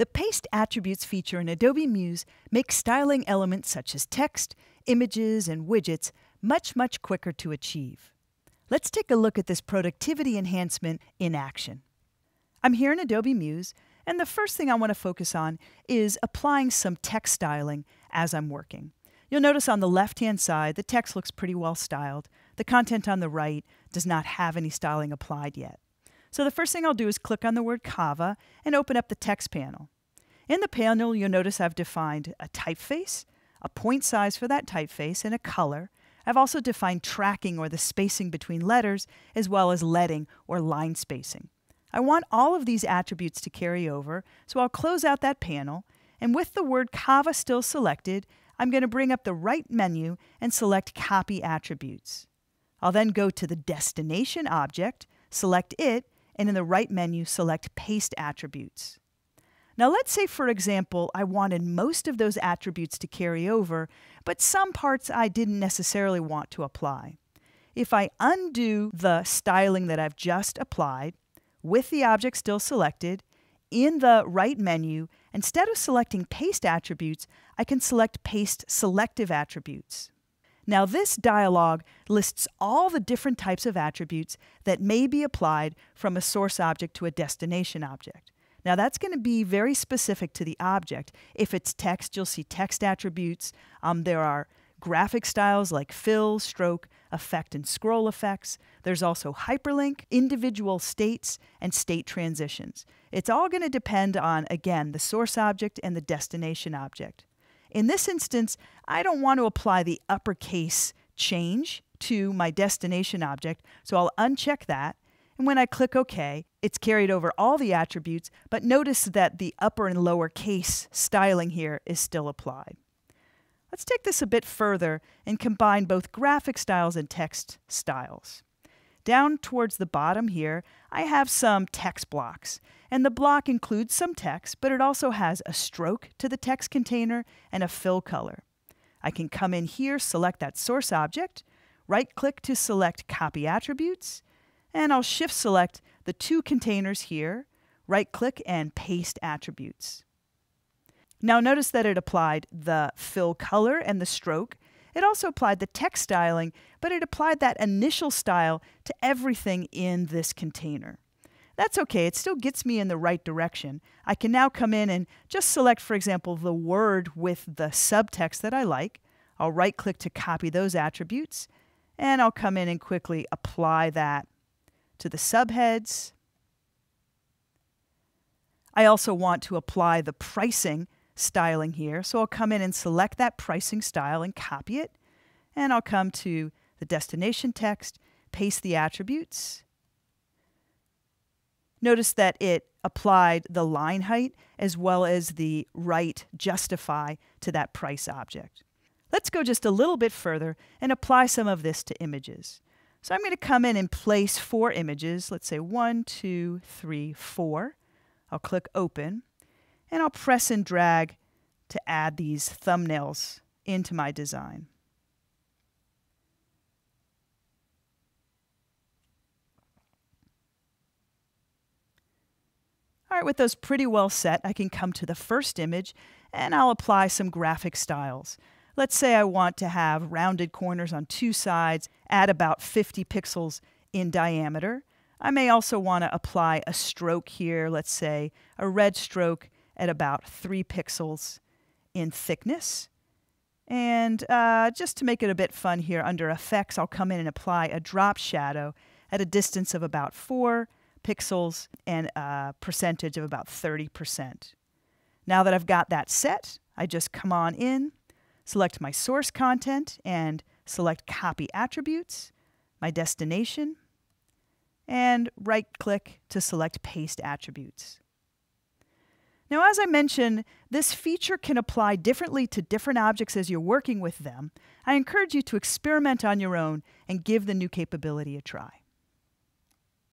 The Paste Attributes feature in Adobe Muse makes styling elements such as text, images, and widgets much, much quicker to achieve. Let's take a look at this productivity enhancement in action. I'm here in Adobe Muse, and the first thing I want to focus on is applying some text styling as I'm working. You'll notice on the left-hand side, the text looks pretty well styled. The content on the right does not have any styling applied yet. So the first thing I'll do is click on the word Kava and open up the text panel. In the panel, you'll notice I've defined a typeface, a point size for that typeface, and a color. I've also defined tracking or the spacing between letters, as well as leading or line spacing. I want all of these attributes to carry over, so I'll close out that panel, and with the word Kava still selected, I'm going to bring up the right menu and select Copy Attributes. I'll then go to the Destination object, select it, and in the right menu, select Paste Attributes. Now let's say, for example, I wanted most of those attributes to carry over, but some parts I didn't necessarily want to apply. If I undo the styling that I've just applied, with the object still selected, in the right menu, instead of selecting Paste Attributes, I can select Paste Selective Attributes. Now, this dialog lists all the different types of attributes that may be applied from a source object to a destination object. Now, that's going to be very specific to the object. If it's text, you'll see text attributes. Um, there are graphic styles like fill, stroke, effect, and scroll effects. There's also hyperlink, individual states, and state transitions. It's all going to depend on, again, the source object and the destination object. In this instance, I don't want to apply the uppercase change to my destination object, so I'll uncheck that. And when I click OK, it's carried over all the attributes, but notice that the upper and lower case styling here is still applied. Let's take this a bit further and combine both graphic styles and text styles. Down towards the bottom here, I have some text blocks. And the block includes some text, but it also has a stroke to the text container and a fill color. I can come in here, select that source object, right click to select Copy Attributes, and I'll shift select the two containers here, right click and Paste Attributes. Now notice that it applied the fill color and the stroke, it also applied the text styling, but it applied that initial style to everything in this container. That's okay, it still gets me in the right direction. I can now come in and just select, for example, the word with the subtext that I like. I'll right click to copy those attributes, and I'll come in and quickly apply that to the subheads. I also want to apply the pricing styling here. So I'll come in and select that pricing style and copy it. And I'll come to the destination text, paste the attributes. Notice that it applied the line height as well as the right justify to that price object. Let's go just a little bit further and apply some of this to images. So I'm going to come in and place four images. Let's say one, two, three, four. I'll click Open and I'll press and drag to add these thumbnails into my design. All right, with those pretty well set, I can come to the first image and I'll apply some graphic styles. Let's say I want to have rounded corners on two sides at about 50 pixels in diameter. I may also want to apply a stroke here, let's say a red stroke at about 3 pixels in thickness. And uh, just to make it a bit fun here, under Effects, I'll come in and apply a drop shadow at a distance of about 4 pixels and a percentage of about 30%. Now that I've got that set, I just come on in, select my source content, and select Copy Attributes, my destination, and right-click to select Paste Attributes. Now, as I mentioned, this feature can apply differently to different objects as you're working with them. I encourage you to experiment on your own and give the new capability a try.